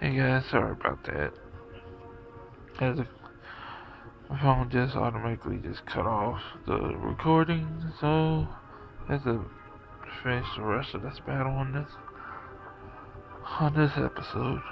Hey guys, sorry about that. As a, my phone just automatically just cut off the recording, so I have to finish the rest of this battle on this on this episode.